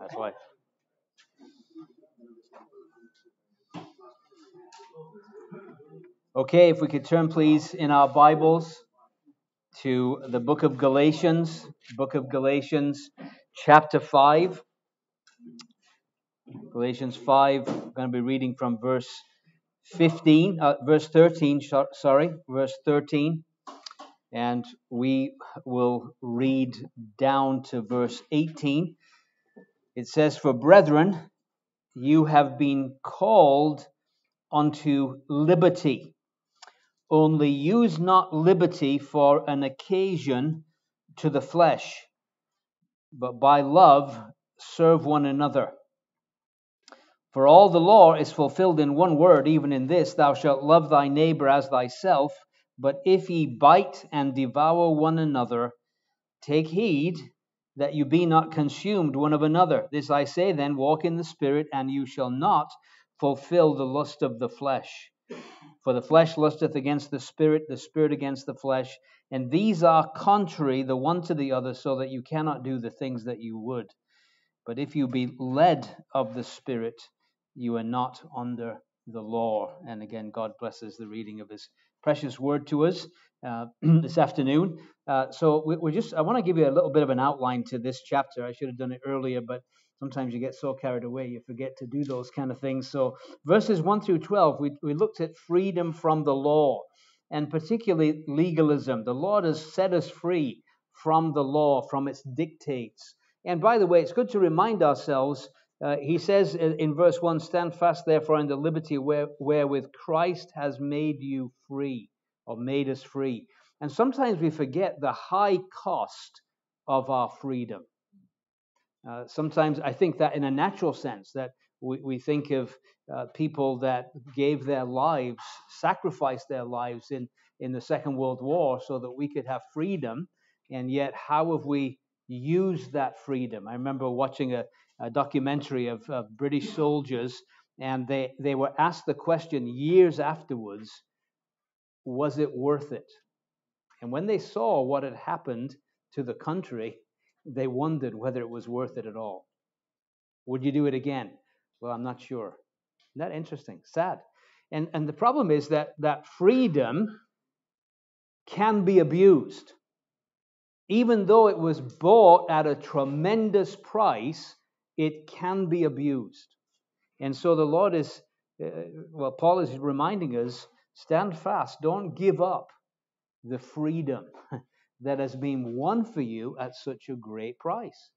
That's why. Okay, if we could turn, please, in our Bibles to the book of Galatians, book of Galatians, chapter 5. Galatians 5, I'm going to be reading from verse 15, uh, verse 13, sorry, verse 13. And we will read down to verse 18. It says, For brethren, you have been called unto liberty. Only use not liberty for an occasion to the flesh, but by love serve one another. For all the law is fulfilled in one word, even in this Thou shalt love thy neighbor as thyself. But if ye bite and devour one another, take heed that you be not consumed one of another. This I say then walk in the Spirit, and you shall not fulfill the lust of the flesh. For the flesh lusteth against the spirit, the spirit against the flesh, and these are contrary the one to the other, so that you cannot do the things that you would. But if you be led of the spirit, you are not under the law. And again, God blesses the reading of his precious word to us uh, this afternoon. Uh, so we, are just, I want to give you a little bit of an outline to this chapter. I should have done it earlier, but sometimes you get so carried away you forget to do those kind of things. So, verses 1 through 12, we, we looked at freedom from the law and particularly legalism. The Lord has set us free from the law, from its dictates. And by the way, it's good to remind ourselves. Uh, he says in, verse 1 Stand fast, therefore, in the liberty where, wherewith Christ has made you free, or made us free. And sometimes we forget the high cost of our freedom. Uh, sometimes I think that in a natural sense, that we, we think of uh, people that gave their lives, sacrificed their lives in, in the Second World War so that we could have freedom. And yet, how have we used that freedom? I remember watching a, a documentary of, of British soldiers, and they, they were asked the question years afterwards was it worth it? And when they saw what had happened to the country, they wondered whether it was worth it at all. Would you do it again? Well, I'm not sure. Isn't that interesting? Sad. And, and the problem is that, that freedom can be abused. Even though it was bought at a tremendous price, it can be abused. And so the Lord is, uh, well, Paul is reminding us stand fast, don't give up the freedom that has been won for you at such a great price.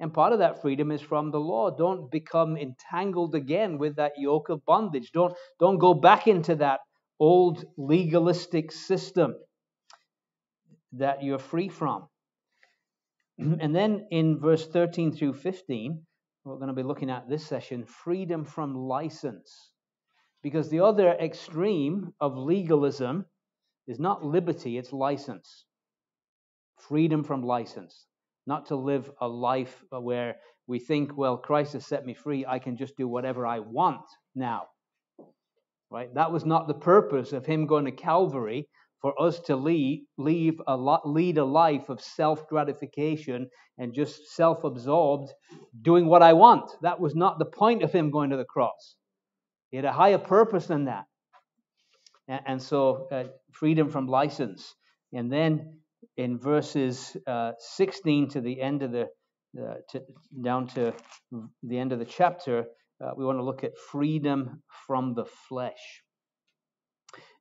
And part of that freedom is from the law. Don't become entangled again with that yoke of bondage. Don't, don't go back into that old legalistic system that you're free from. And then in verse 13 through 15, we're going to be looking at this session freedom from license. Because the other extreme of legalism is not liberty, it's license freedom from license, not to live a life where we think, well, Christ has set me free, I can just do whatever I want now. Right? That was not the purpose of him going to Calvary for us to lead, leave a lot, lead a life of self gratification and just self absorbed doing what I want. That was not the point of him going to the cross. He had a higher purpose than that. And, and so, uh, freedom from license. And then in verses uh, 16 to the end of the uh, to, down to the end of the chapter, uh, we want to look at freedom from the flesh.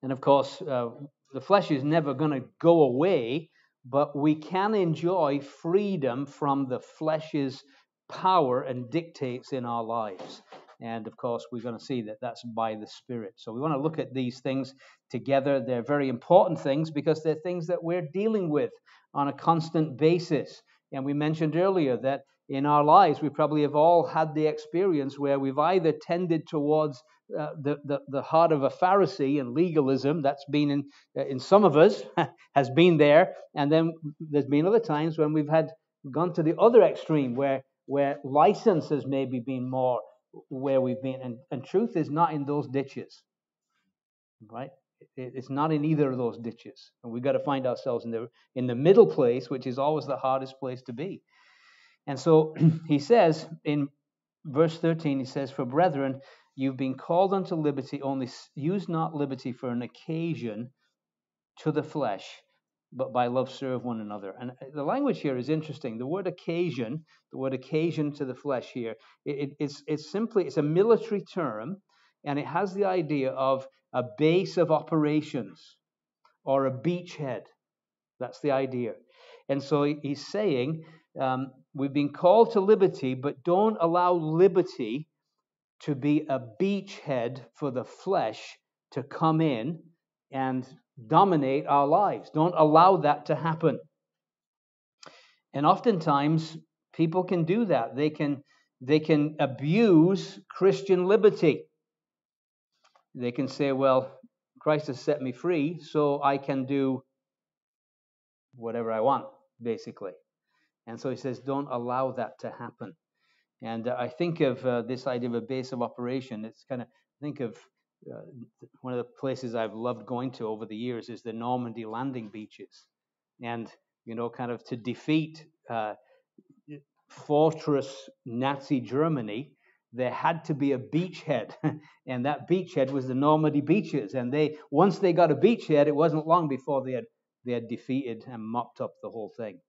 And of course, uh, the flesh is never going to go away, but we can enjoy freedom from the flesh's power and dictates in our lives. And of course, we're going to see that that's by the Spirit. So we want to look at these things together. They're very important things because they're things that we're dealing with on a constant basis. And we mentioned earlier that in our lives, we probably have all had the experience where we've either tended towards uh, the, the, the heart of a Pharisee and legalism, that's been in, uh, in some of us, has been there. And then there's been other times when we've had gone to the other extreme where, where license has maybe been more where we've been. And, and truth is not in those ditches, right? It's not in either of those ditches. And we've got to find ourselves in the, in the middle place, which is always the hardest place to be. And so he says in verse 13, he says, For brethren, you've been called unto liberty, only use not liberty for an occasion to the flesh, but by love serve one another. And uh, the language here is interesting. The word occasion, the word occasion to the flesh here, it, it's, it's simply, it's a military term, and it has the idea of a base of operations or a beachhead. That's the idea. And so he's saying, um, we've been called to liberty, but don't allow liberty to be a beachhead for the flesh to come in and dominate our lives. Don't allow that to happen. And oftentimes, people can do that. They can, they can abuse Christian liberty. They can say, well, Christ has set me free, so I can do whatever I want, basically. And so he says, don't allow that to happen. And uh, I think of uh, this idea of a base of operation. It's kind of think of uh, one of the places I've loved going to over the years is the Normandy landing beaches, and you know, kind of to defeat uh, fortress Nazi Germany, there had to be a beachhead, and that beachhead was the Normandy beaches. And they once they got a beachhead, it wasn't long before they had they had defeated and mopped up the whole thing.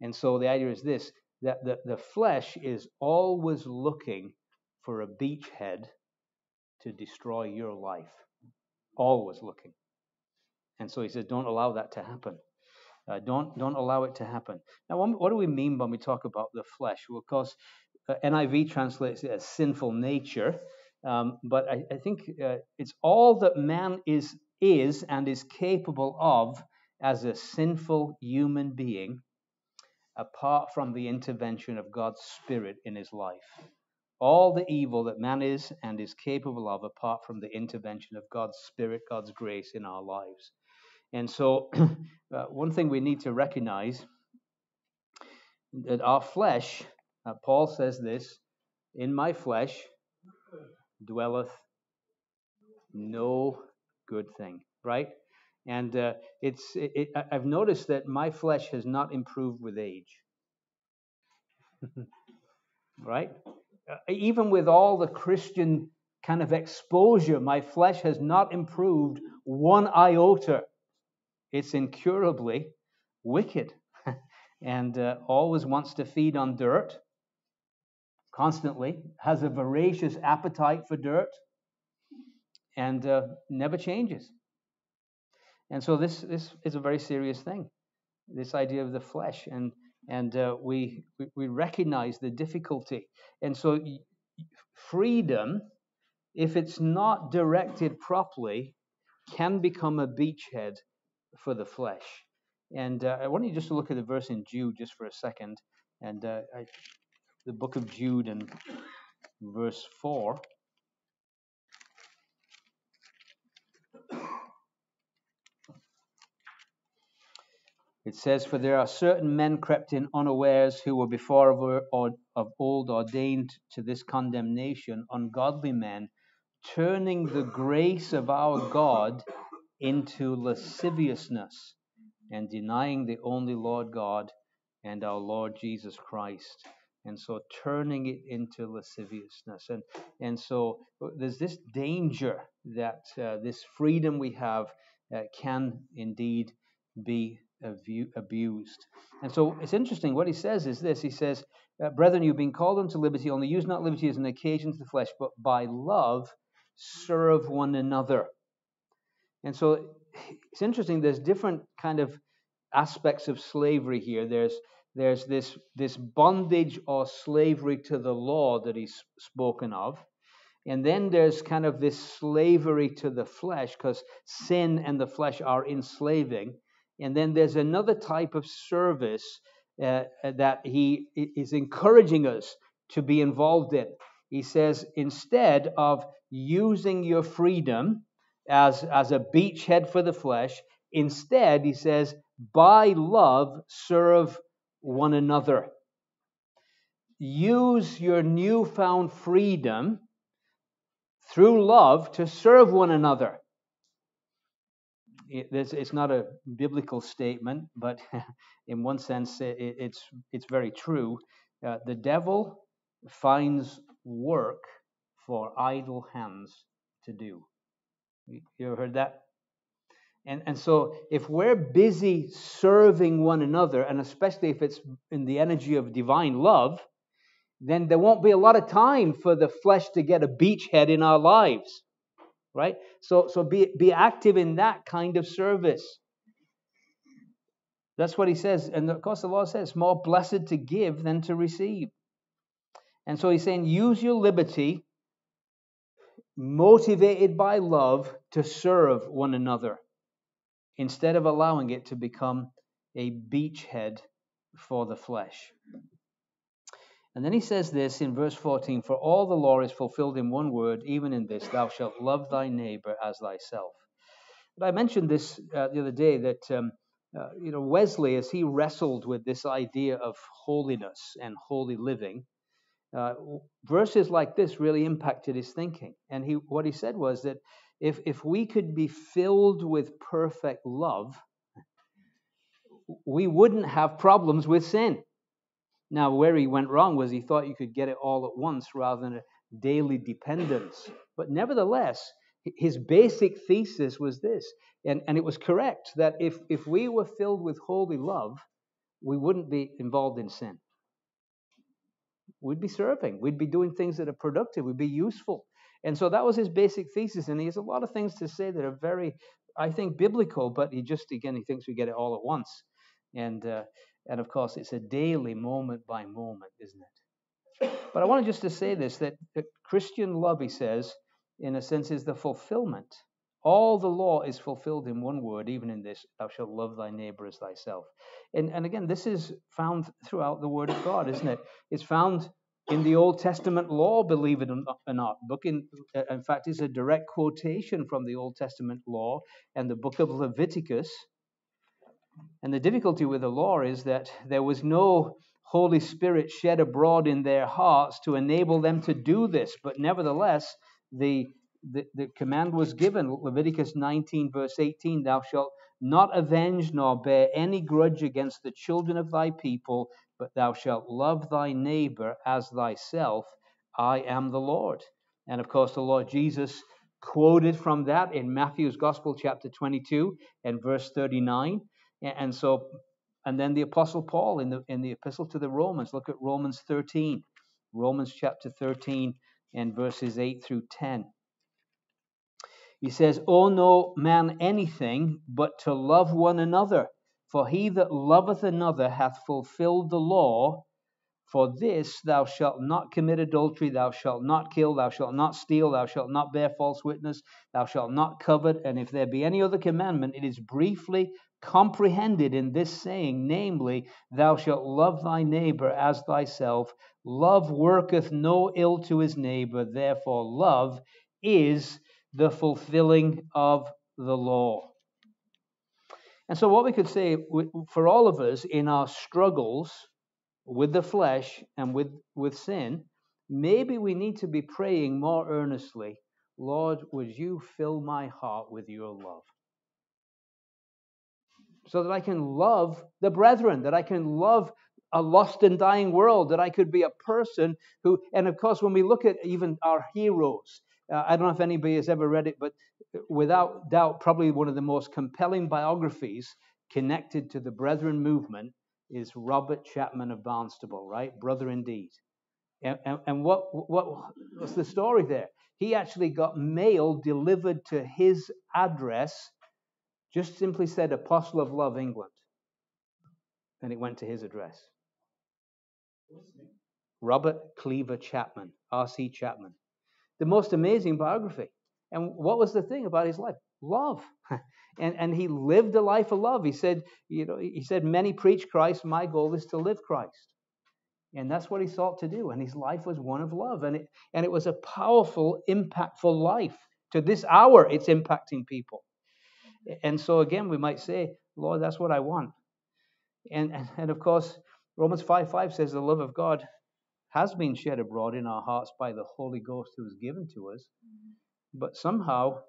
And so the idea is this: that the, the flesh is always looking for a beachhead to destroy your life. Always looking. And so he says, don't allow that to happen. Uh, don't don't allow it to happen. Now, what do we mean when we talk about the flesh? Well, of course, uh, NIV translates it as sinful nature, um, but I, I think uh, it's all that man is is and is capable of as a sinful human being, apart from the intervention of God's Spirit in his life all the evil that man is and is capable of apart from the intervention of God's Spirit, God's grace in our lives. And so, uh, one thing we need to recognize that our flesh, uh, Paul says this, in my flesh dwelleth no good thing, right? And uh, it's, it, it, I've noticed that my flesh has not improved with age. right? Uh, even with all the Christian kind of exposure, my flesh has not improved one iota. It's incurably wicked and uh, always wants to feed on dirt constantly, has a voracious appetite for dirt, and uh, never changes. And so this, this is a very serious thing, this idea of the flesh. And and uh, we, we recognize the difficulty. And so, freedom, if it's not directed properly, can become a beachhead for the flesh. And uh, I want you just to look at the verse in Jude just for a second. And uh, I, the book of Jude and verse 4. It says, For there are certain men crept in unawares who were before of, old ordained to this condemnation, ungodly men, turning the grace of our God into lasciviousness and denying the only Lord God and our Lord Jesus Christ. And so turning it into lasciviousness. And, and so there's this danger that uh, this freedom we have uh, can indeed be abused. And so it's interesting. What he says is this He says, uh, Brethren, you've been called unto liberty, only use not liberty as an occasion to the flesh, but by love serve one another. And so it's interesting. There's different kind of aspects of slavery here. There's there's this this bondage or slavery to the law that he's spoken of. And then there's kind of this slavery to the flesh because sin and the flesh are enslaving. And then there's another type of service uh, that he is encouraging us to be involved in. He says, instead of using your freedom as, as a beachhead for the flesh, instead, he says, by love, serve one another. Use your newfound freedom through love to serve one another it, it's not a biblical statement, but in one sense, it, it's it's very true. Uh, the devil finds work for idle hands to do. You ever heard that? And, and so, if we're busy serving one another, and especially if it's in the energy of divine love, then there won't be a lot of time for the flesh to get a beachhead in our lives. Right? So, so be, be active in that kind of service. That's what he says. And of course, the Lord says, more blessed to give than to receive. And so he's saying, use your liberty, motivated by love, to serve one another instead of allowing it to become a beachhead for the flesh. And then he says this in verse 14 For all the law is fulfilled in one word, even in this, thou shalt love thy neighbor as thyself. But I mentioned this uh, the other day that um, uh, you know, Wesley, as he wrestled with this idea of holiness and holy living, uh, verses like this really impacted his thinking. And he, what he said was that if, if we could be filled with perfect love, we wouldn't have problems with sin. Now, where he went wrong was he thought you could get it all at once rather than a daily dependence. But nevertheless, his basic thesis was this, and, and it was correct that if, if we were filled with holy love, we wouldn't be involved in sin. We'd be serving, we'd be doing things that are productive, we'd be useful. And so that was his basic thesis. And he has a lot of things to say that are very, I think, biblical, but he just, again, he thinks we get it all at once. And, uh, and of course, it's a daily, moment by moment, isn't it? But I wanted just to say this that, Christian love, he says, in a sense, is the fulfillment. All the law is fulfilled in one word, even in this, thou shalt love thy neighbor as thyself. And, and again, this is found throughout the Word of God, isn't it? It's found in the Old Testament law, believe it or not. Book in, uh, in fact, it's a direct quotation from the Old Testament law and the book of Leviticus. And the difficulty with the law is that there was no Holy Spirit shed abroad in their hearts to enable them to do this. But nevertheless, the, the, the command was given Leviticus 19, verse 18 Thou shalt not avenge nor bear any grudge against the children of thy people, but thou shalt love thy neighbor as thyself. I am the Lord. And of course, the Lord Jesus quoted from that in Matthew's Gospel, chapter 22 and verse 39. And so, and then the Apostle Paul in the, in the Epistle to the Romans, look at Romans 13, Romans chapter 13 and verses 8 through 10. He says, Owe no man anything but to love one another, for he that loveth another hath fulfilled the law. For this thou shalt not commit adultery, thou shalt not kill, thou shalt not steal, thou shalt not bear false witness, thou shalt not covet. And if there be any other commandment, it is briefly comprehended in this saying, namely, Thou shalt love thy neighbor as thyself. Love worketh no ill to his neighbor, therefore, love is the fulfilling of the law. And so, what we could say for all of us in our struggles with the flesh and with, with sin, maybe we need to be praying more earnestly Lord, would you fill my heart with your love? So that I can love the brethren, that I can love a lost and dying world, that I could be a person who, and of course, when we look at even our heroes, uh, I don't know if anybody has ever read it, but without doubt, probably one of the most compelling biographies connected to the Brethren movement is Robert Chapman of Barnstaple, right? Brother indeed. And, and, and what, what was the story there? He actually got mail delivered to his address just simply said Apostle of Love, England. And it went to his address. Robert Cleaver Chapman, R.C. Chapman. The most amazing biography. And what was the thing about his life? Love. and, and he lived a life of love. He said, you know, he said, many preach Christ. My goal is to live Christ. And that's what he sought to do. And his life was one of love. And it, and it was a powerful, impactful life. To this hour, it's impacting people. And so again, we might say, Lord, that's what I want. And, and of course, Romans 5 5 says the love of God has been shed abroad in our hearts by the Holy Ghost who is given to us. But somehow,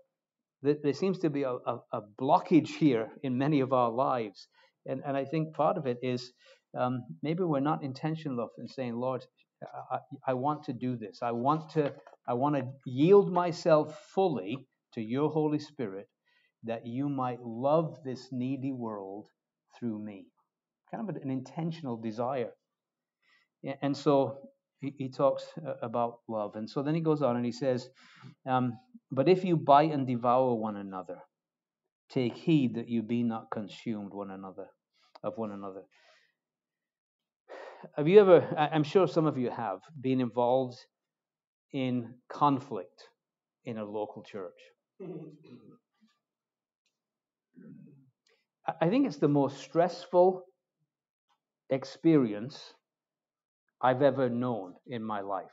there seems to be a, a, a blockage here in many of our lives. And, and I think part of it is um, maybe we're not intentional in saying, Lord, I, I want to do this. I want to I want to yield myself fully to your Holy Spirit that you might love this needy world through me. Kind of an intentional desire. And so he, he talks uh, about love. And so then he goes on and he says, um, But if you bite and devour one another, take heed that you be not consumed one another of one another. Have you ever, I'm sure some of you have, been involved in conflict in a local church? I think it's the most stressful experience I've ever known in my life.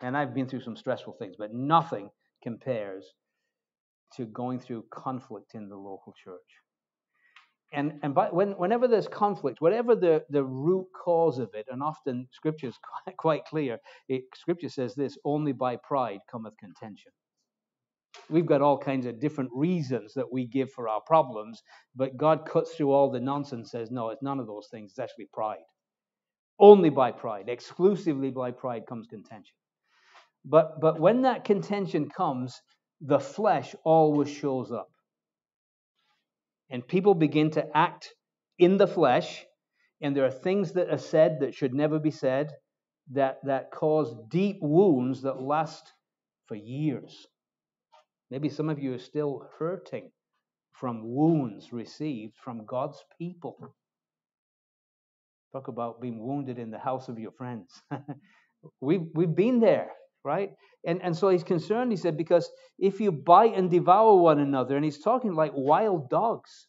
And I've been through some stressful things, but nothing compares to going through conflict in the local church. And, and by, when, whenever there's conflict, whatever the, the root cause of it, and often scripture is quite, quite clear, it, scripture says this only by pride cometh contention. We've got all kinds of different reasons that we give for our problems, but God cuts through all the nonsense and says, no, it's none of those things. It's actually pride. Only by pride, exclusively by pride comes contention. But, but when that contention comes, the flesh always shows up. And people begin to act in the flesh, and there are things that are said that should never be said that, that cause deep wounds that last for years. Maybe some of you are still hurting from wounds received from God's people. Talk about being wounded in the house of your friends. we've, we've been there, right? And, and so he's concerned, he said, because if you bite and devour one another, and he's talking like wild dogs.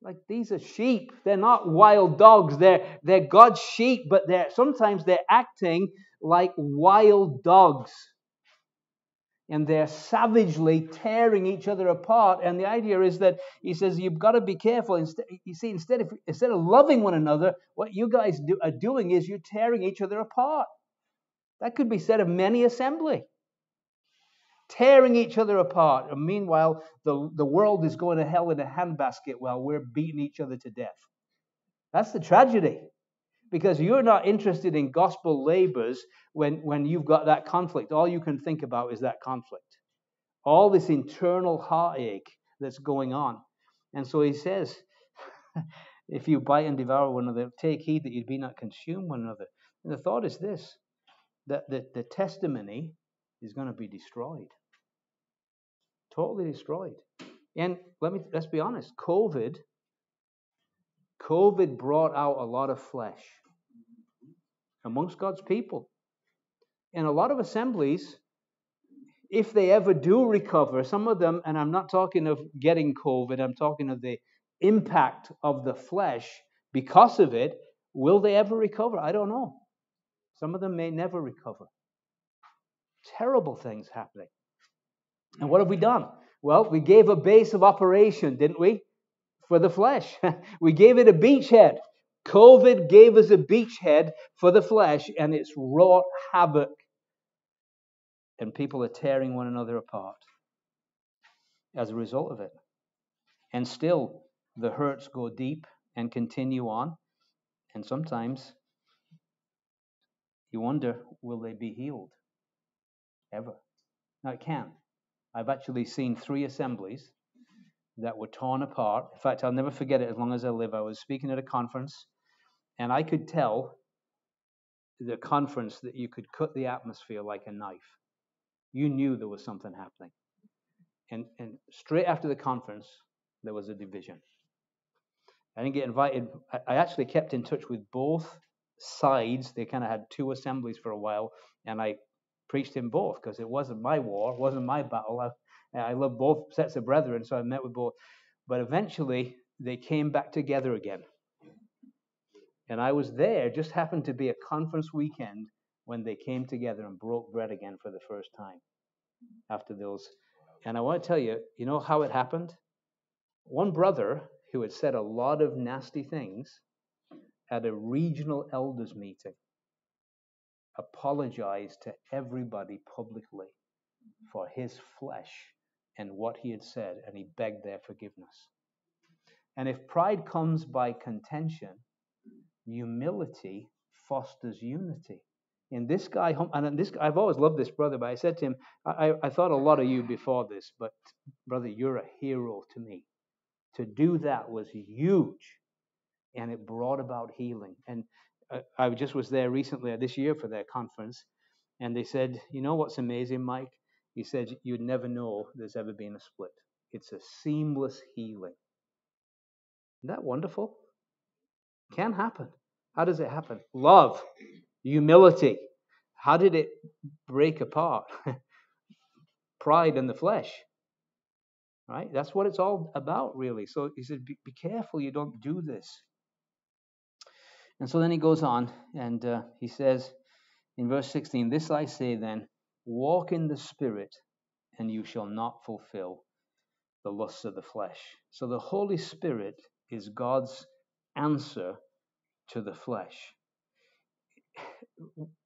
Like these are sheep. They're not wild dogs. They're, they're God's sheep, but they're sometimes they're acting like wild dogs and they're savagely tearing each other apart. And the idea is that he says you've got to be careful. Instead, you see, instead of instead of loving one another, what you guys do, are doing is you're tearing each other apart. That could be said of many assembly. Tearing each other apart. And meanwhile, the, the world is going to hell in a handbasket while we're beating each other to death. That's the tragedy because you're not interested in gospel labors when, when you've got that conflict. All you can think about is that conflict, all this internal heartache that's going on. And so he says, if you bite and devour one another, take heed that you be not consumed one another. And the thought is this that the, the testimony is going to be destroyed. Totally destroyed. And let me let's be honest, COVID COVID brought out a lot of flesh amongst God's people. And a lot of assemblies, if they ever do recover, some of them, and I'm not talking of getting COVID, I'm talking of the impact of the flesh because of it, will they ever recover? I don't know. Some of them may never recover. Terrible things happening. And what have we done? Well, we gave a base of operation, didn't we? For the flesh. we gave it a beachhead. COVID gave us a beachhead for the flesh, and it's wrought havoc. And people are tearing one another apart as a result of it. And still, the hurts go deep and continue on. And sometimes you wonder, will they be healed? Ever. Now, it can. I've actually seen three assemblies that were torn apart. In fact, I'll never forget it as long as I live. I was speaking at a conference and I could tell the conference that you could cut the atmosphere like a knife. You knew there was something happening. And, and straight after the conference, there was a division. I didn't get invited. I actually kept in touch with both sides. They kind of had two assemblies for a while, and I preached in both because it wasn't my war, it wasn't my battle. I, I love both sets of brethren, so I met with both. But eventually, they came back together again. And I was there, just happened to be a conference weekend when they came together and broke bread again for the first time after those. And I want to tell you, you know how it happened? One brother who had said a lot of nasty things at a regional elders meeting apologized to everybody publicly for his flesh and what he had said, and he begged their forgiveness. And if pride comes by contention, humility fosters unity. And this guy, and this I've always loved this brother, but I said to him, I, I thought a lot of you before this, but brother, you're a hero to me. To do that was huge, and it brought about healing. And I just was there recently this year for their conference, and they said, you know what's amazing, Mike? He said you'd never know there's ever been a split. It's a seamless healing. Isn't that wonderful? Can happen. How does it happen? Love, humility. How did it break apart? Pride in the flesh. Right? That's what it's all about, really. So he said, be, be careful you don't do this. And so then he goes on and uh, he says in verse 16, This I say then, walk in the Spirit, and you shall not fulfill the lusts of the flesh. So the Holy Spirit is God's answer to the flesh.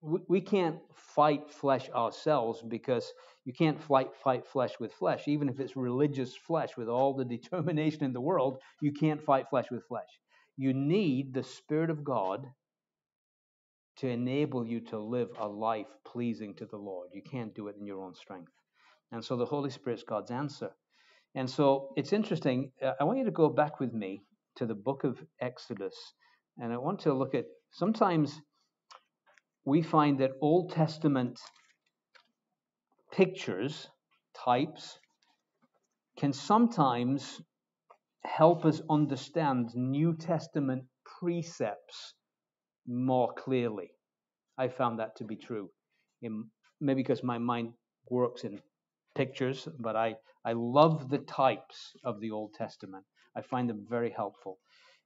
We can't fight flesh ourselves because you can't fight, fight flesh with flesh. Even if it's religious flesh with all the determination in the world, you can't fight flesh with flesh. You need the Spirit of God to enable you to live a life pleasing to the Lord. You can't do it in your own strength. And so the Holy Spirit's God's answer. And so it's interesting. Uh, I want you to go back with me to the book of Exodus. And I want to look at sometimes we find that Old Testament pictures, types, can sometimes help us understand New Testament precepts more clearly. I found that to be true. In, maybe because my mind works in pictures, but I, I love the types of the Old Testament. I find them very helpful.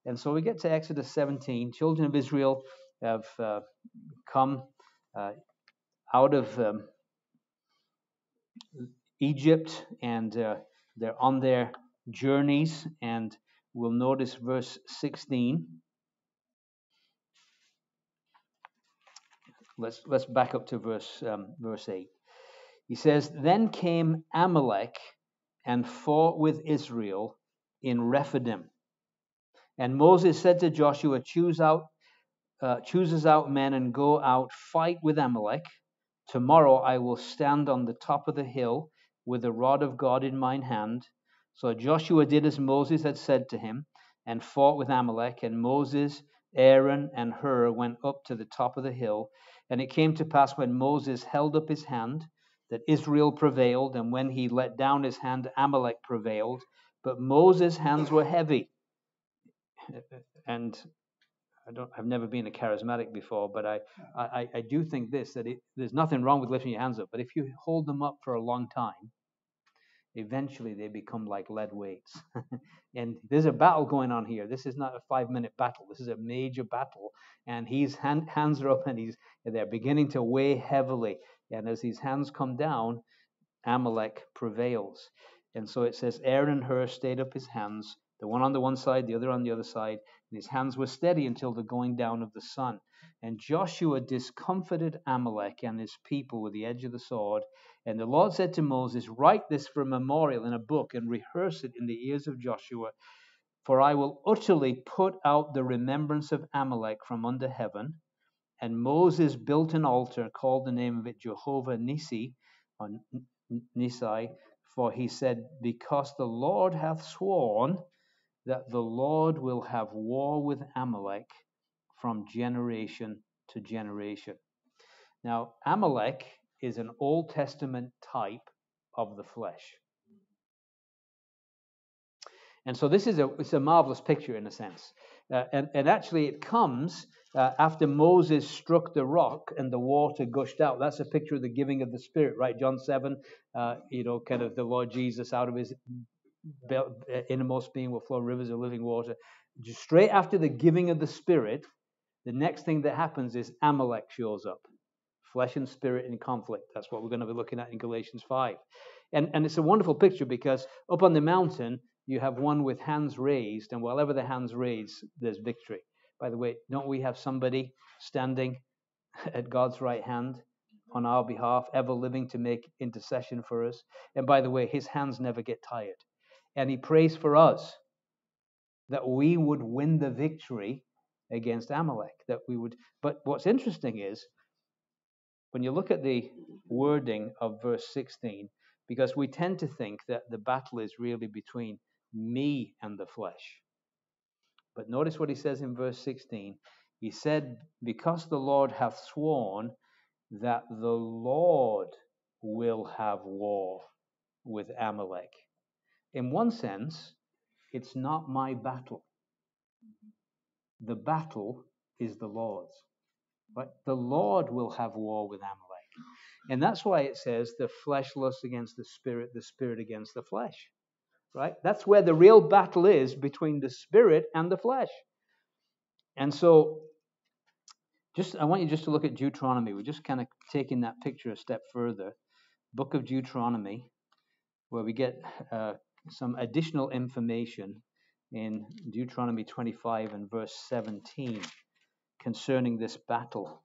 And so we get to Exodus 17. Children of Israel have uh, come uh, out of um, Egypt and uh, they're on their journeys. And we'll notice verse 16. Let's, let's back up to verse, um, verse 8. He says, Then came Amalek and fought with Israel in Rephidim. And Moses said to Joshua, Choose out, uh, chooses out men and go out, fight with Amalek. Tomorrow I will stand on the top of the hill with the rod of God in mine hand. So Joshua did as Moses had said to him and fought with Amalek. And Moses, Aaron, and Hur went up to the top of the hill. And it came to pass when Moses held up his hand that Israel prevailed, and when he let down his hand, Amalek prevailed. But Moses' hands were heavy. And I don't, I've never been a charismatic before, but I, I, I do think this that it, there's nothing wrong with lifting your hands up, but if you hold them up for a long time, eventually they become like lead weights. and there's a battle going on here. This is not a five minute battle. This is a major battle. And his hand, hands are up and he's they're beginning to weigh heavily. And as his hands come down, Amalek prevails. And so it says, Aaron and Hur stayed up his hands, the one on the one side, the other on the other side, and his hands were steady until the going down of the sun. And Joshua discomfited Amalek and his people with the edge of the sword. And the Lord said to Moses, Write this for a memorial in a book and rehearse it in the ears of Joshua. For I will utterly put out the remembrance of Amalek from under heaven. And Moses built an altar, called the name of it Jehovah Nissi, or for he said, Because the Lord hath sworn that the Lord will have war with Amalek from generation to generation. Now, Amalek is an Old Testament type of the flesh. And so this is a, it's a marvelous picture in a sense. Uh, and, and actually, it comes uh, after Moses struck the rock and the water gushed out. That's a picture of the giving of the Spirit, right? John 7, uh, you know, kind of the Lord Jesus out of his innermost being will flow rivers of living water. Just straight after the giving of the Spirit, the next thing that happens is Amalek shows up. Flesh and spirit in conflict. That's what we're going to be looking at in Galatians 5. And, and it's a wonderful picture because up on the mountain, you have one with hands raised, and wherever the hands raised, there's victory. By the way, don't we have somebody standing at God's right hand on our behalf, ever living to make intercession for us? And by the way, his hands never get tired. And he prays for us that we would win the victory against Amalek. That we would. But what's interesting is when you look at the wording of verse 16, because we tend to think that the battle is really between me and the flesh. But notice what he says in verse 16. He said, Because the Lord hath sworn that the Lord will have war with Amalek. In one sense, it's not my battle. The battle is the Lord's. But the Lord will have war with Amalek. And that's why it says the flesh lusts against the spirit, the spirit against the flesh. Right? That's where the real battle is between the spirit and the flesh. And so just I want you just to look at Deuteronomy. We're just kind of taking that picture a step further. Book of Deuteronomy, where we get uh, some additional information in Deuteronomy 25 and verse 17 concerning this battle.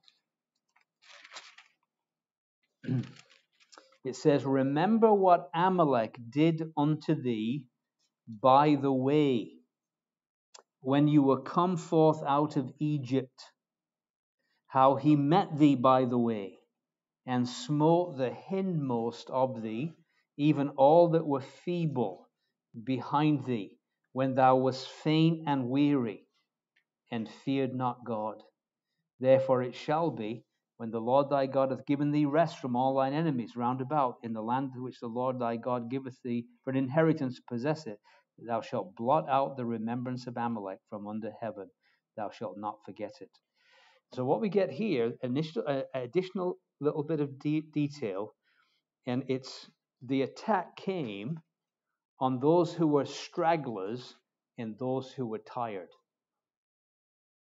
it says, Remember what Amalek did unto thee by the way when you were come forth out of Egypt, how he met thee by the way and smote the hindmost of thee, even all that were feeble behind thee, when thou wast faint and weary, and feared not God. Therefore it shall be, when the Lord thy God hath given thee rest from all thine enemies round about in the land which the Lord thy God giveth thee for an inheritance to possess it, thou shalt blot out the remembrance of Amalek from under heaven. Thou shalt not forget it. So what we get here, initial, uh, additional little bit of de- detail, and it's the attack came on those who were stragglers and those who were tired.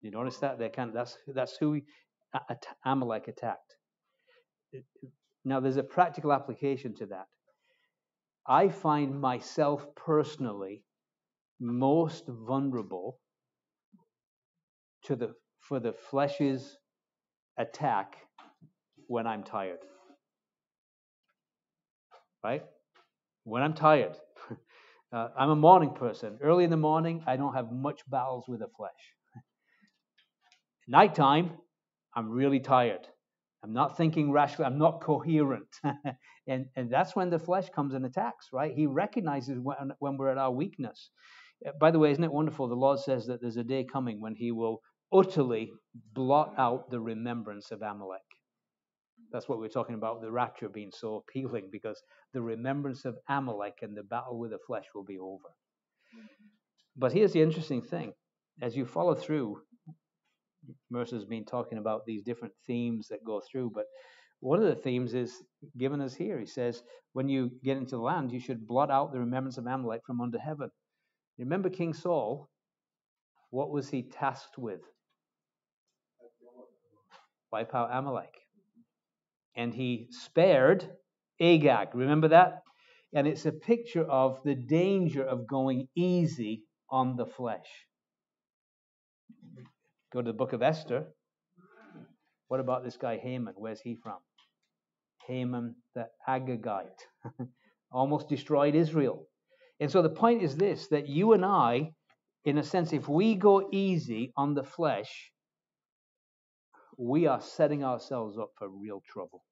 You notice that? They kind of, that's that's who Amalek attacked. Now, there's a practical application to that. I find myself personally most vulnerable to the for the flesh's attack when I'm tired. Right? When I'm tired. Uh, I'm a morning person. Early in the morning, I don't have much battles with the flesh. Nighttime, I'm really tired. I'm not thinking rationally. I'm not coherent. and, and that's when the flesh comes and attacks, right? He recognizes when, when we're at our weakness. Uh, by the way, isn't it wonderful? The Lord says that there's a day coming when He will utterly blot out the remembrance of Amalek. That's what we're talking about, the rapture being so appealing, because the remembrance of Amalek and the battle with the flesh will be over. But here's the interesting thing as you follow through, Mercer's been talking about these different themes that go through, but one of the themes is given us here. He says, when you get into the land, you should blot out the remembrance of Amalek from under heaven. Remember King Saul? What was he tasked with? Wipe out Amalek. And he spared Agag. Remember that? And it's a picture of the danger of going easy on the flesh. Go to the book of Esther. What about this guy Haman? Where's he from? Haman the Agagite. Almost destroyed Israel. And so the point is this that you and I, in a sense, if we go easy on the flesh, we are setting ourselves up for real trouble.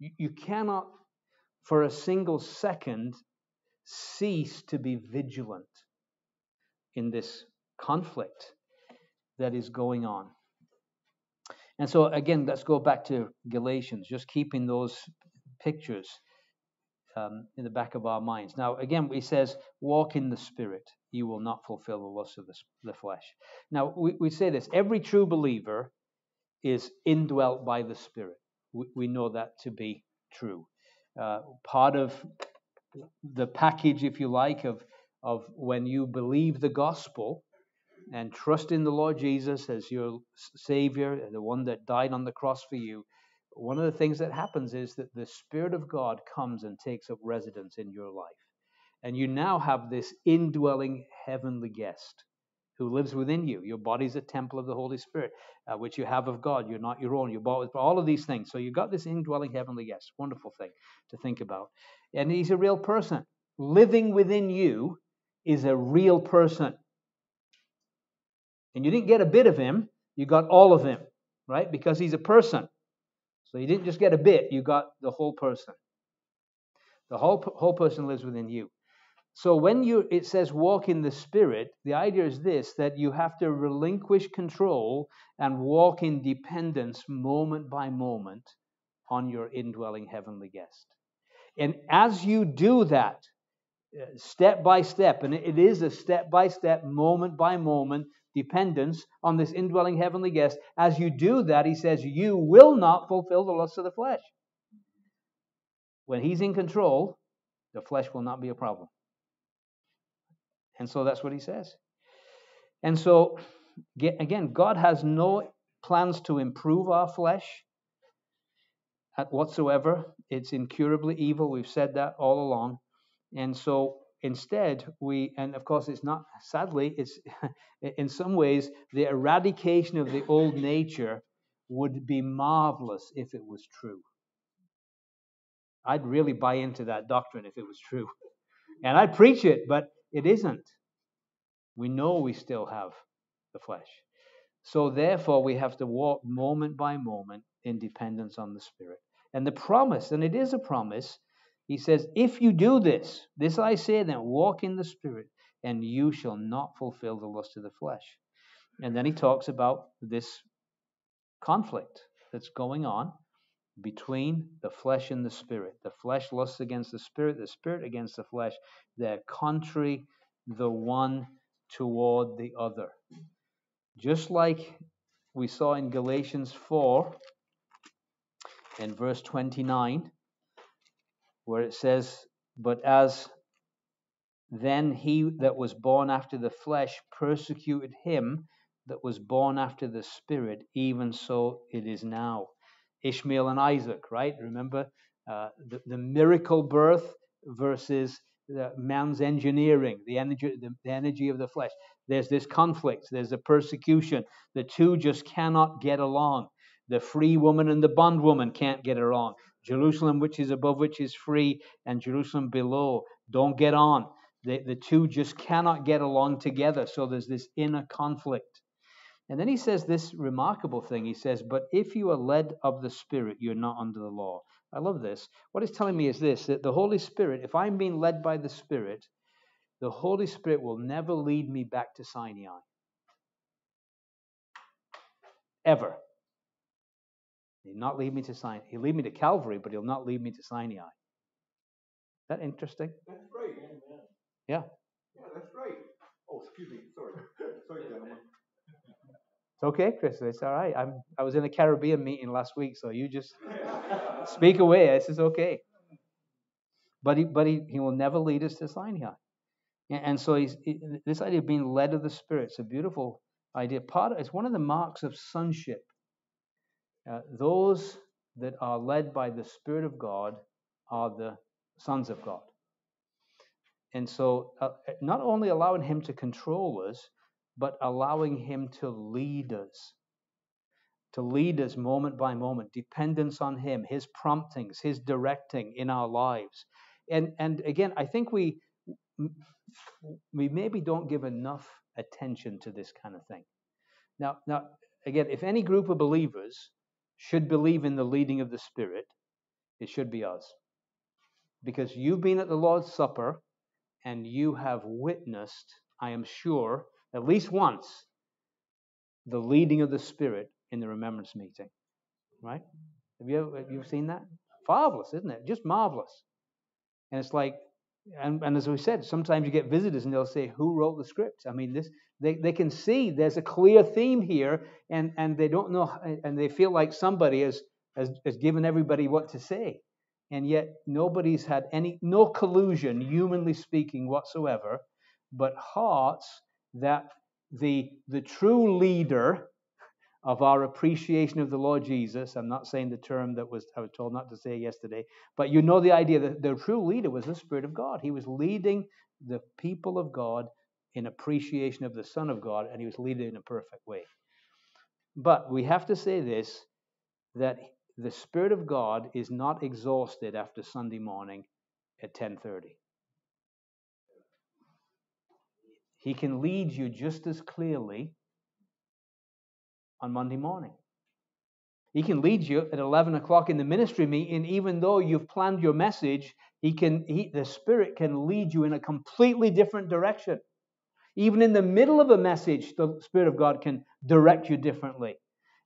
You, you cannot, for a single second, cease to be vigilant in this conflict that is going on. And so, again, let's go back to Galatians, just keeping those pictures um, in the back of our minds. Now, again, he says, walk in the Spirit, you will not fulfill the lusts of the, flesh. Now, we, we say this every true believer is indwelt by the Spirit. We, we know that to be true. Uh, part of the package, if you like, of, of when you believe the gospel, and trust in the Lord Jesus as your Savior, the one that died on the cross for you, one of the things that happens is that the Spirit of God comes and takes up residence in your life. And you now have this indwelling heavenly guest who lives within you. Your body's a temple of the Holy Spirit, uh, which you have of God. You're not your own. You're bought with all of these things. So you've got this indwelling heavenly guest. Wonderful thing to think about. And he's a real person. Living within you is a real person. And you didn't get a bit of him, you got all of him, right? Because he's a person. So you didn't just get a bit, you got the whole person. The whole, whole person lives within you. So when you it says walk in the spirit, the idea is this that you have to relinquish control and walk in dependence moment by moment on your indwelling heavenly guest. And as you do that, uh, step by step, and it is a step by step, moment by moment dependence on this indwelling heavenly guest, as you do that, he says, you will not fulfill the lusts of the flesh. When he's in control, the flesh will not be a problem. And so that's what he says. And so, again, God has no plans to improve our flesh whatsoever. It's incurably evil. We've said that all along. And so, instead, we, and of course, it's not, sadly, it's in some ways, the eradication of the old nature would be marvelous if it was true. I'd really buy into that doctrine if it was true. And I'd preach it, but it isn't. We know we still have the flesh. So therefore, we have to walk moment by moment in dependence on the Spirit. And the promise, and it is a promise, he says, If you do this, this I say then, walk in the Spirit, and you shall not fulfill the lust of the flesh. And then he talks about this conflict that's going on between the flesh and the spirit. The flesh lusts against the spirit, the spirit against the flesh. They're contrary the one toward the other. Just like we saw in Galatians 4 in verse 29, where it says, But as then he that was born after the flesh persecuted him that was born after the spirit, even so it is now. Ishmael and Isaac, right? Remember uh, the, the miracle birth versus the man's engineering, the energy, the, the energy of the flesh. There's this conflict, there's a persecution. The two just cannot get along. The free woman and the bondwoman can't get along. Jerusalem, which is above, which is free, and Jerusalem below, don't get on. The, the two just cannot get along together. So there's this inner conflict. And then he says this remarkable thing. He says, But if you are led of the Spirit, you're not under the law. I love this. What he's telling me is this that the Holy Spirit, if I'm being led by the Spirit, the Holy Spirit will never lead me back to Sinai. Ever. He'll not lead me to Sinai. He'll lead me to Calvary, but he'll not lead me to Sinai. Is that interesting? That's right. Yeah. Yeah, that's right. Oh, excuse me. Sorry. Sorry, gentlemen. It's okay, Chris. It's all right. I'm I was in a Caribbean meeting last week, so you just speak away. This is okay. But he, but he, he will never lead us to Sinai. And, so he's this idea of being led of the Spirit. It's a beautiful idea. Part of, it's one of the marks of sonship. Uh, those that are led by the Spirit of God are the sons of God. And so, uh, not only allowing Him to control us, but allowing Him to lead us. To lead us moment by moment, dependence on Him, His promptings, His directing in our lives. And, and again, I think we, we maybe don't give enough attention to this kind of thing. Now, now, again, if any group of believers should believe in the leading of the Spirit, it should be us. Because you've been at the Lord's Supper and you have witnessed, I am sure, at least once, the leading of the Spirit in the remembrance meeting. Right? Have you ever, have you seen that? Marvelous, isn't it? Just marvelous. And it's like, and, and as we said, sometimes you get visitors and they'll say, Who wrote the script? I mean, this they, they can see there's a clear theme here, and, and they don't know, and they feel like somebody has, has, has given everybody what to say. And yet, nobody's had any, no collusion, humanly speaking, whatsoever, but hearts that the, the true leader of our appreciation of the Lord Jesus, I'm not saying the term that was I was told not to say yesterday, but you know the idea that the true leader was the Spirit of God. He was leading the people of God in appreciation of the Son of God, and he was leading in a perfect way. But we have to say this that the Spirit of God is not exhausted after Sunday morning at 10:30. He can lead you just as clearly on Monday morning. He can lead you at 11 o'clock in the ministry meeting, even though you've planned your message. He can, he, the Spirit can lead you in a completely different direction. Even in the middle of a message, the Spirit of God can direct you differently.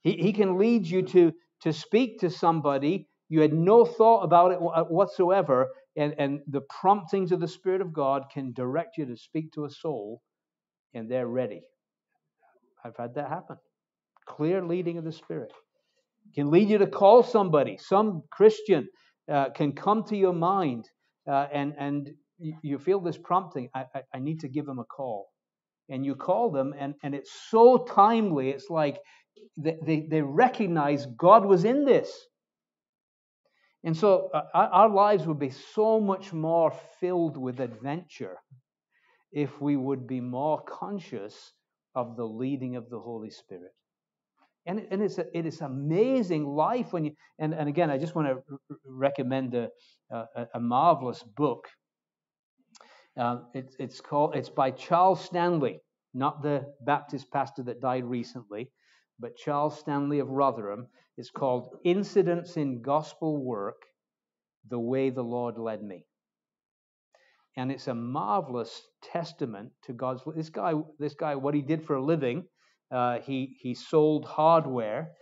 He, he can lead you to, to speak to somebody. You had no thought about it whatsoever, and, and the promptings of the Spirit of God can direct you to speak to a soul, and they're ready. I've had that happen. Clear leading of the Spirit can lead you to call somebody. Some Christian uh, can come to your mind, uh, and and you feel this prompting. I, I, I need to give them a call, and you call them, and and it's so timely. It's like they they, they recognize God was in this. And so uh, our lives would be so much more filled with adventure if we would be more conscious of the leading of the Holy Spirit. And, and it's, a, it is amazing life when you, and, and again, I just want to r- recommend a, a, a, marvelous book. Uh, it, it's called, it's by Charles Stanley, not the Baptist pastor that died recently, but Charles Stanley of Rotherham. It's called Incidents in Gospel Work The Way the Lord Led Me. And it's a marvelous testament to God's. This guy, this guy, what he did for a living uh, he, he sold hardware,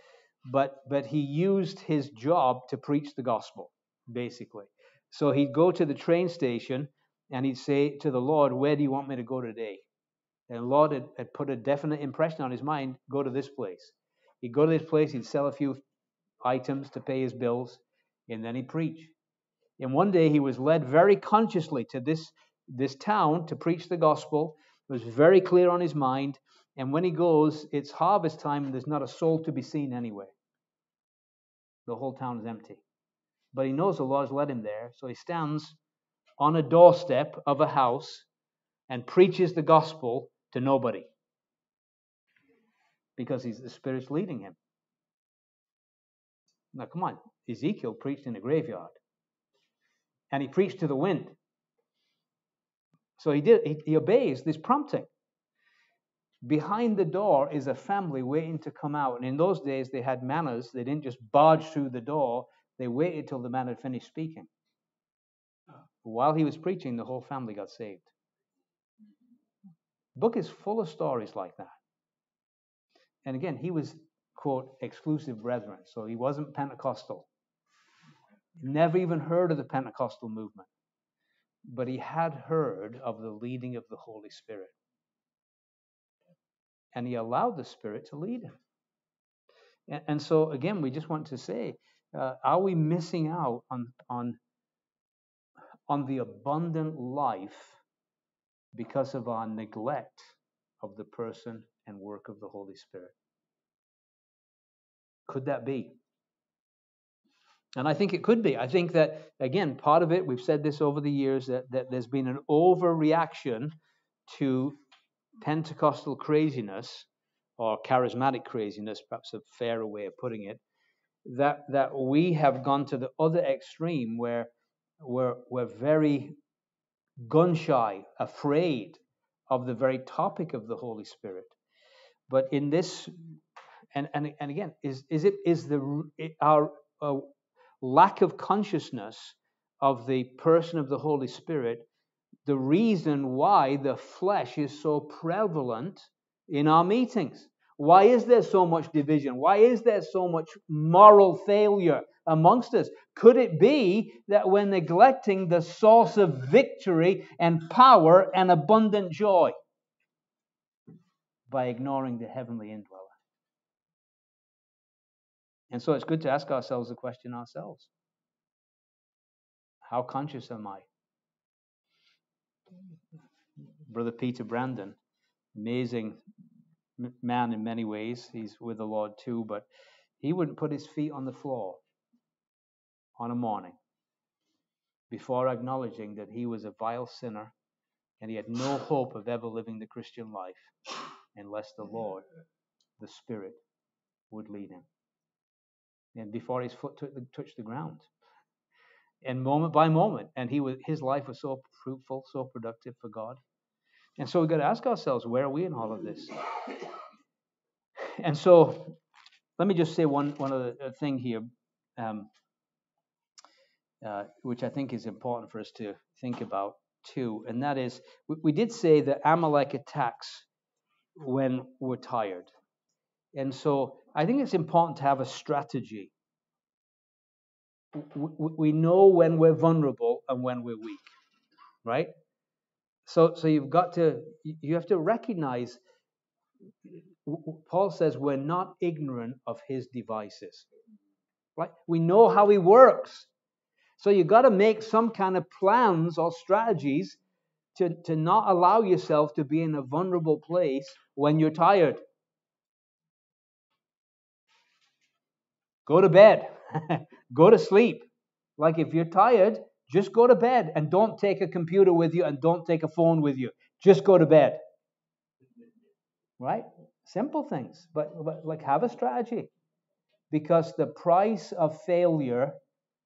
but, but he used his job to preach the gospel, basically. So he'd go to the train station and he'd say to the Lord, Where do you want me to go today? And Lord had, had put a definite impression on his mind go to this place. He'd go to this place, he'd sell a few items to pay his bills, and then he'd preach. And one day he was led very consciously to this, this town to preach the gospel. It was very clear on his mind. And when he goes, it's harvest time and there's not a soul to be seen anywhere. The whole town is empty. But he knows the Lord's led him there, so he stands on a doorstep of a house and preaches the gospel to nobody because he's, the Spirit's leading him. Now, come on. Ezekiel preached in a graveyard and he preached to the wind. So he did. He, he obeys this prompting. Behind the door is a family waiting to come out. And in those days, they had manners. They didn't just barge through the door, they waited till the man had finished speaking. While he was preaching, the whole family got saved. The book is full of stories like that. And again, he was, quote, exclusive brethren, so he wasn't Pentecostal. Never even heard of the Pentecostal movement, but he had heard of the leading of the Holy Spirit and he allowed the Spirit to lead him. And, and so, again, we just want to say, uh, are we missing out on, on, on the abundant life because of our neglect of the person and work of the Holy Spirit? Could that be? And I think it could be. I think that, again, part of it, we've said this over the years, that, that there's been an overreaction to Pentecostal craziness or charismatic craziness, perhaps a fairer way of putting it, that, that we have gone to the other extreme where we're, we're very gun shy, afraid of the very topic of the Holy Spirit. But in this, and, and, and again, is, is it is the our uh, lack of consciousness of the person of the Holy Spirit the reason why the flesh is so prevalent in our meetings. Why is there so much division? Why is there so much moral failure amongst us? Could it be that we're neglecting the source of victory and power and abundant joy by ignoring the heavenly indweller? And so it's good to ask ourselves the question ourselves How conscious am I Brother Peter Brandon, amazing man in many ways. He's with the Lord too, but he wouldn't put his feet on the floor on a morning before acknowledging that he was a vile sinner and he had no hope of ever living the Christian life unless the Lord, the Spirit, would lead him. And before his foot touched the ground, and moment by moment. And he was his life was so fruitful, so productive for God. And so we've got to ask ourselves, where are we in all of this? And so let me just say one one other uh, thing here, um, uh, which I think is important for us to think about too, and that is we, we did say that Amalek attacks when we're tired, and so I think it's important to have a strategy. We, we know when we're vulnerable and when we're weak, right? So so you've got to you have to recognize Paul says we're not ignorant of his devices. Right? We know how he works. So you've got to make some kind of plans or strategies to, to not allow yourself to be in a vulnerable place when you're tired. Go to bed. go to sleep. Like if you're tired, just go to bed and don't take a computer with you and don't take a phone with you. Just go to bed. Right? Simple things, but, but like have a strategy because the price of failure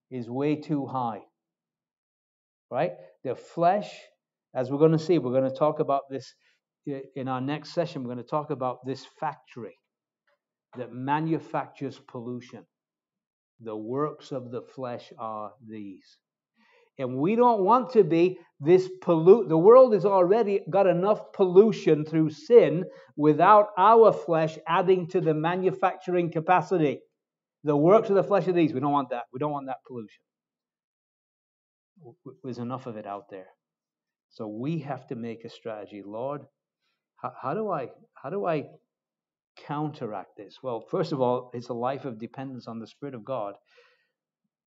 is way too high. Right? The flesh, as we're going to see, we're going to talk about this in our next session. We're going to talk about this factory that manufactures pollution. The works of the flesh are these. And we don't want to be this pollute. The world has already got enough pollution through sin without our flesh adding to the manufacturing capacity. The works of the flesh of these. We don't want that. We don't want that pollution. There's enough of it out there. So we have to make a strategy. Lord, how, how do I how do I counteract this? Well, first of all, it's a life of dependence on the Spirit of God.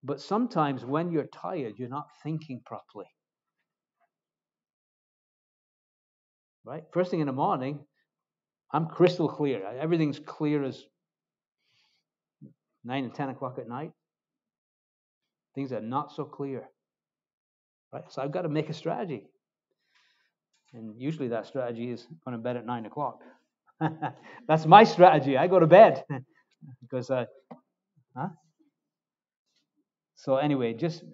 But sometimes when you're tired, you're not thinking properly. Right? First thing in the morning, I'm crystal clear. Everything's clear as 9 and 10 o'clock at night. Things are not so clear. Right? So I've got to make a strategy. And usually that strategy is going to bed at 9 o'clock. That's my strategy. I go to bed because, uh, huh? So anyway, just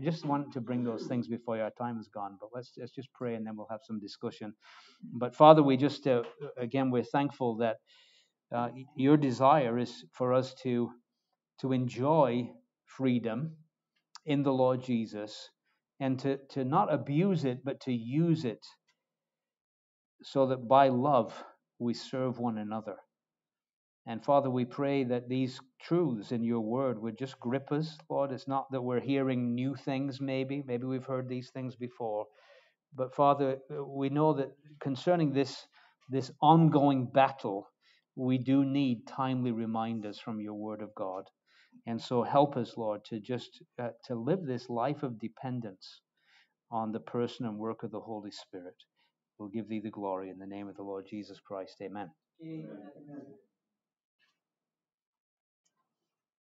just want to bring those things before our time is gone. But let's let's just pray and then we'll have some discussion. But Father, we just uh, again we're thankful that uh, your desire is for us to to enjoy freedom in the Lord Jesus and to to not abuse it but to use it so that by love we serve one another. And Father, we pray that these truths in your word would just grip us, Lord. It's not that we're hearing new things, maybe. Maybe we've heard these things before. But Father, we know that concerning this, this ongoing battle, we do need timely reminders from your word of God. And so help us, Lord, to just uh, to live this life of dependence on the person and work of the Holy Spirit. We'll give thee the glory in the name of the Lord Jesus Christ. Amen. Amen.